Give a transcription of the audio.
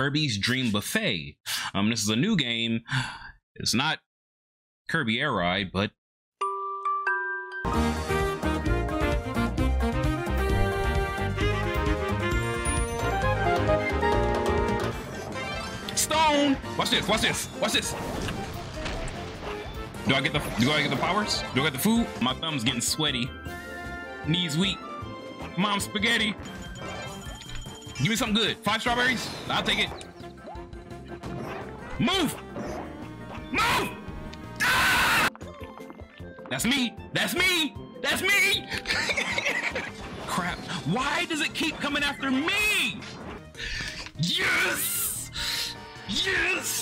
Kirby's Dream Buffet. Um, this is a new game. It's not Kirby Air Ride, but Stone! Watch this, watch this, watch this. Do I get the do I get the powers? Do I get the food? My thumb's getting sweaty. Knees weak. Mom spaghetti. Give me something good. Five strawberries? I'll take it. Move! Move! Ah! That's me. That's me. That's me. Crap. Why does it keep coming after me? Yes! Yes!